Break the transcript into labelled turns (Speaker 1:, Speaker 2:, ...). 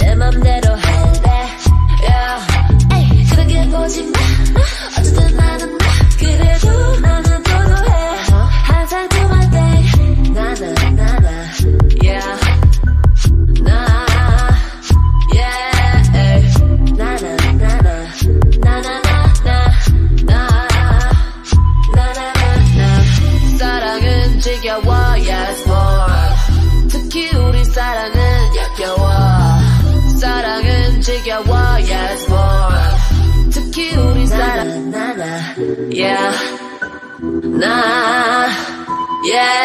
Speaker 1: 내 맘대로 할래 Yeah 그러게 보지 마 사랑은 지겨워 yes boy 특히 우리 사랑은 역겨워 사랑은 지겨워 yes boy 특히 우리 사랑 나나 yeah 나 yeah